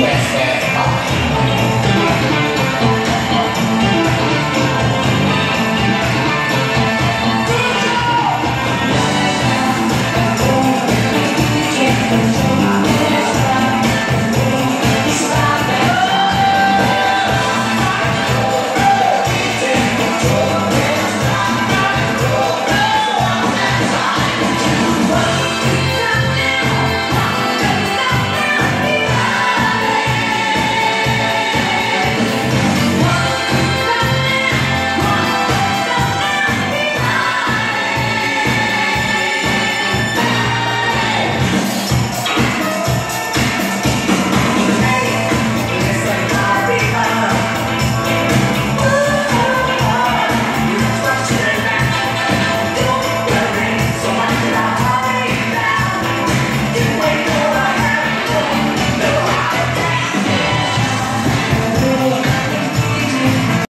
West Side.